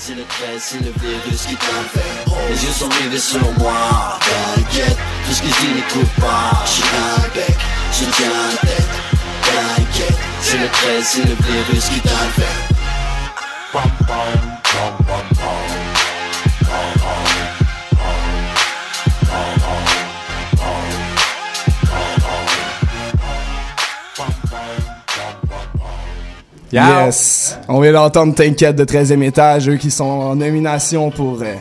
C'est le stress, c'est le virus qui t'infecte Les yeux sont rivés sur moi. T'inquiète, tout ce que je dis n'écoute pas. Je suis avec, je tiens la tête. T'inquiète, c'est le stress, c'est le virus qui t'infecte Pam pam, pam pam pam Yes! On vient d'entendre T'inquiète de 13e étage, eux qui sont en nomination pour euh,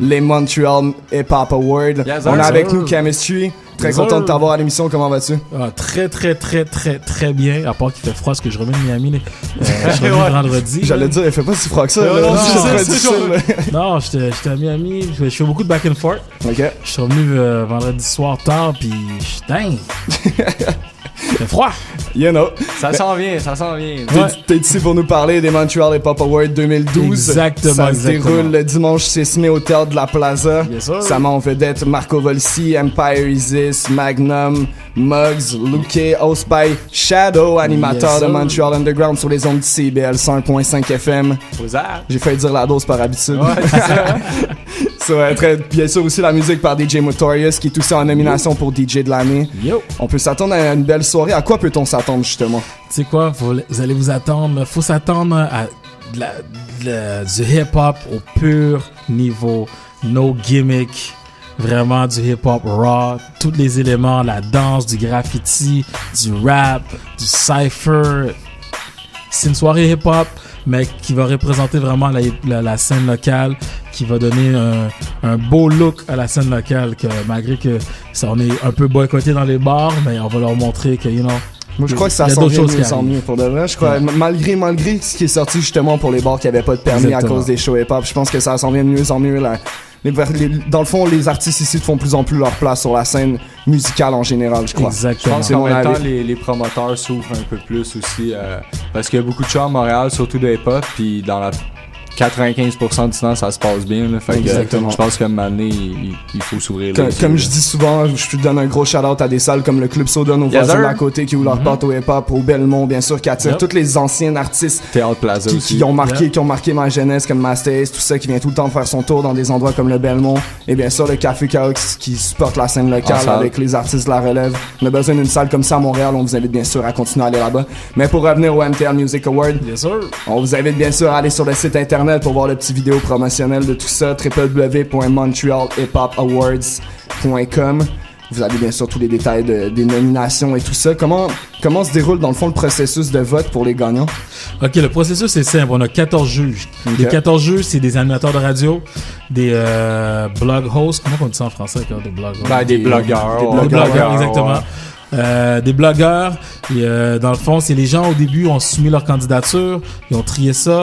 les Montreal Hip Hop Awards. Yes, On a avec nous Chemistry. Très Yes, content de t'avoir à l'émission. Comment vas-tu? Ah, très, très, très, très, très bien. À part qu'il fait froid, parce que je remets de Miami. Euh, je vendredi. J'allais dire, il fait pas si froid que ça. Là. non, C'est. Non, j'étais j'étais à Miami. Je, fais beaucoup de back and forth. Ok. Je suis revenu euh, vendredi soir tard, puis je- fait froid! You know. Ça s'en vient, ça s'en vient. T'es- Ouais. Ici pour nous parler des Montreal Hip Hop Awards 2012. Exactement, Ça se déroule le dimanche 6 mai au Théâtre de la Plaza. Yes, sir. Ça met en vedette Marco Volsi, Empire Isis, Magnum, Muggs, Luke, Ospy, Shadow, animateur de. Montreal Underground sur les ondes de CBL 101.5 FM. J'ai failli dire la dose par habitude. Ouais, Ça va être, bien sûr aussi la musique par DJ Motorious qui est aussi en nomination pour DJ de l'année. Yo! On peut s'attendre à une belle soirée. À quoi peut-on s'attendre justement? Tu sais quoi, faut- vous allez vous attendre, faut s'attendre à de la- de la- du hip-hop au pur niveau, no gimmick, vraiment du hip-hop raw, tous les éléments, la danse, du graffiti, du rap, du cypher. C'est une soirée hip-hop, mais qui va représenter vraiment la, la- la scène locale, qui va donner un, un beau look à la scène locale, que malgré que ça, on est un peu boycotté dans les bars, mais on va leur montrer que, you know, Moi, je crois que ça s'en d'autres vient choses mieux mieux pour de vrai. Je crois, malgré, malgré ce qui est sorti justement pour les bars qui avaient pas de permis Exactement. à cause des shows hip-hop, je pense que ça s'en vient de mieux en mieux. Là. Les- les- dans le fond, les artistes ici font de plus en plus leur place sur la scène musicale en général, je crois. Je exactement. pense C'est qu'en mon même temps, les promoteurs s'ouvrent un peu plus aussi. euh, parce qu'il y a beaucoup de shows à Montréal, surtout de hip-hop, puis dans la 95% du temps, ça se passe bien. Là, fait que, Exactement. je pense moment donné, il, il faut s'ouvrir. là Comme, comme je dis souvent, je te donne un gros shout-out à des salles comme le Club Soda, nos Yes, voisins d'à côté qui ouvrent leur porte au hip-hop, au Belmont, bien sûr, qui attirent Yep. tous les anciens artistes Théâtre Plaza qui, aussi. qui ont marqué qui ont marqué ma jeunesse comme Master Ace, tout ça qui vient tout le temps faire son tour dans des endroits comme le Belmont et bien sûr le Café Chaos qui supporte la scène locale avec les artistes de la relève. On a besoin d'une salle comme ça à Montréal, on vous invite bien sûr à continuer à aller là-bas. Mais pour revenir au MTL Music Award, Yes, sir. on vous invite bien sûr à aller sur le site internet pour voir le petit vidéo promotionnel de tout ça, www.montrealhiphopawards.com. Vous avez bien sûr tous les détails de- des nominations et tout ça. Comment, comment se déroule dans le fond le processus de vote pour les gagnants? OK, le processus est simple. On a 14 juges. Les 14 juges, c'est des animateurs de radio, des euh, blog hosts. Comment on dit ça en français, des blog hosts? Ben, des blogueurs. des ouais, Des blogueurs, ouais. exactement. Euh, des blogueurs. Et, euh, dans le fond, c'est les gens au début ont soumis leur candidature, ils ont trié ça,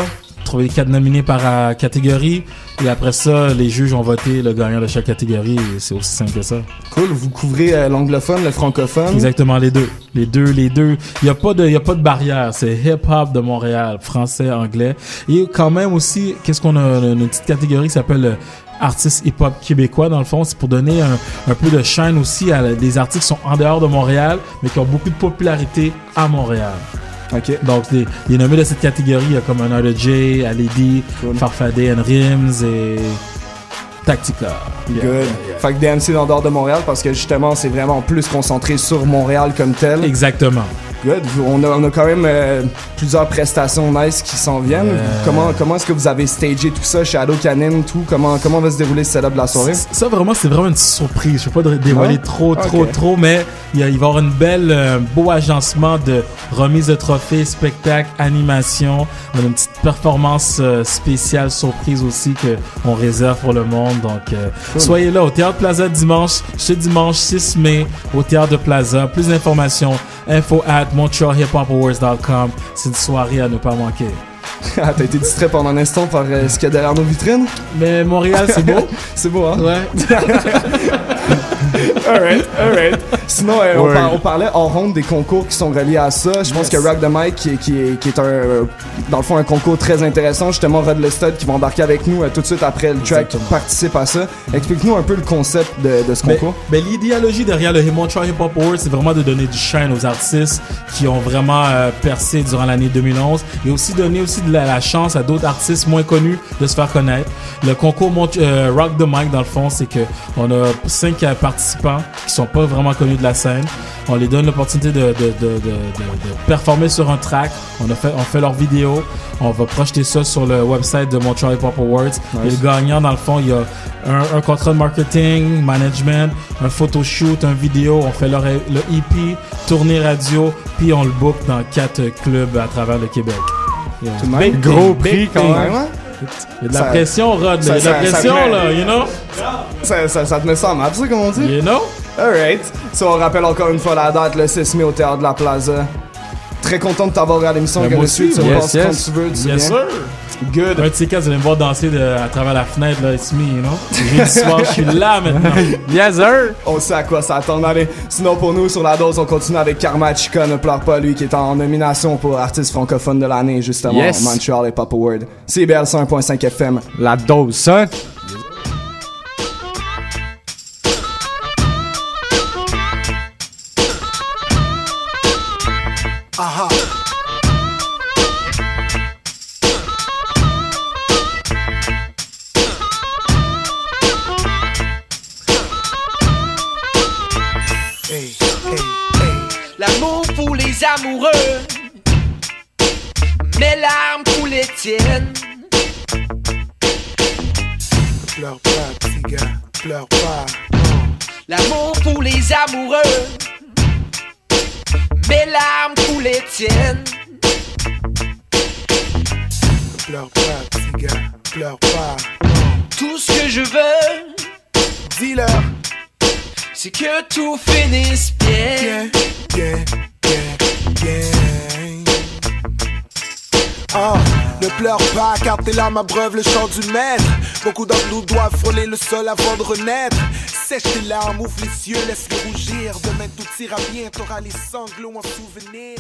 trouvé les quatre nominés par euh, catégorie, et après ça, les juges ont voté le gagnant de chaque catégorie. et C'est aussi simple que ça. Cool, vous couvrez euh, l'anglophone, le francophone? Exactement, les deux. Les deux, les deux. Il n'y a pas de, y a pas de barrière. C'est hip-hop de Montréal, français, anglais. Et quand même aussi, qu'est-ce qu'on a, une petite catégorie qui s'appelle euh, artistes hip-hop québécois, dans le fond. C'est pour donner un, un peu de shine aussi à des artistes qui sont en dehors de Montréal, mais qui ont beaucoup de popularité à Montréal. Donc, les, les nommés de cette catégorie, il y a comme un de J, Aledi, Cool. Farfadé, and Rims et Tactica. Good. Yeah, yeah, yeah. Fait que DMC en dehors de Montréal parce que justement c'est vraiment plus concentré sur Montréal comme tel. Exactement. Good. On a, on a quand même euh, plusieurs prestations nice qui s'en viennent. Euh. Comment, comment est-ce que vous avez stagé tout ça, Shadow Canin, tout? Comment, comment va se dérouler ce setup de la soirée? Ça, vraiment, c'est vraiment une surprise. Je ne vais pas dé- dévoiler Ouais? trop, trop, trop, mais il, y a- il va y avoir une belle, euh, beau agencement de remise de trophées, spectacle, animation. On a une petite performance euh, spéciale, surprise aussi que on réserve pour le monde. Donc, euh, soyez là au Théâtre Plaza dimanche, ce dimanche 6 mai, au Théâtre de Plaza. Plus d'informations, info at montrealhiphopawards.com. C'est une soirée à ne pas manquer. Ah, T'as été distrait pendant un instant par euh, ce qu'il y a derrière nos vitrines? Mais Montréal, c'est beau. C'est beau, hein? Ouais. alright, alright. Sinon, euh, on, Word. par- on parlait en ronde des concours qui sont reliés à ça. Je pense que Rock the Mic, qui, est- qui est, qui est un, euh, dans le fond, un concours très intéressant. Justement, Rod Lestud qui va embarquer avec nous euh, tout de suite après le track Exactement. participe à ça. Explique-nous un peu le concept de, de ce Mais, concours. mais l'idéologie derrière le Montreal Hip Hop Awards, c'est vraiment de donner du shine aux artistes qui ont vraiment euh, percé durant l'année 2011 et aussi donner aussi de la, la chance à d'autres artistes moins connus de se faire connaître. Le concours Rock the Mic, dans le fond, c'est que on a cinq euh, participants qui sont pas vraiment connus de la scène. On les donne l'opportunité de, de, de, de, de- de performer sur un track. On a fait, on fait leur vidéo. On va projeter ça sur le website de Montreal Hip Hop Awards. Et le gagnant, dans le fond, il y a un, un contrat de marketing, management, un photoshoot, un vidéo. On fait leur, le EP, tournée radio, puis on le book dans quatre clubs à travers le Québec. Yeah. Big Gros prix big quand même. Vraiment? Il y a de la Ça- pression, Rod. Il y a de la ça- ça pression, met- là, you know? Ça, ça, ça te met ça en map, ça, comme on dit? You know? Alright. So, on rappelle encore une fois la date, le 6 mai au Théâtre de la Plaza. Très content de t'avoir à l'émission. Ben, aussi, tu yes, passes yes. quand tu veux, tu Bien viens. sûr. Good. Un de ces cas, vous allez me voir danser de- à travers la fenêtre, là, it's me, you know? Jeudi soir, je suis là maintenant. Yes, sir! On sait à quoi s'attendre. Allez, sinon pour nous, sur la dose, on continue avec Karma Chica, ne pleure pas, lui, qui est en nomination pour artiste francophone de l'année, justement, Yes. Montreal Hip Hop Award. CBL 101.5 FM. La dose, ça. Hey, amoureux, mes larmes pour les tiennes. Pleure pas, petit gars, pleure pas. L'amour pour les amoureux, mes larmes pour les tiennes. Pleure pas, petit gars, pleure pas. Tout ce que je veux, Dis-leur, c'est que tout finisse bien. bien, bien, bien. Ah, ne pleure pas car tes larmes abreuvent le chant du maître. Beaucoup d'entre nous doivent frôler le sol avant de renaître. Sèche tes larmes, ouvre les yeux, laisse-les rougir. Demain tout ira bien, t'auras les sanglots en souvenir.